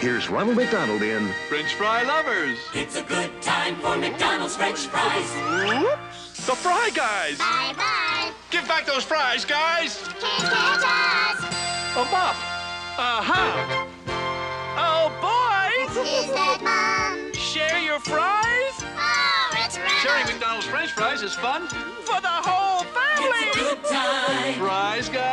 Here's Ronald McDonald in French fry lovers. It's a good time for McDonald's French fries. Whoops. The Fry Guys. Bye bye. Give back those fries, guys. Can't catch us. Oh, bop. Uh-huh. Oh, boys. Is that mom? Share your fries? Oh, it's Ronald. Sharing McDonald's French fries is fun for the whole family. It's a good time Fries, guys.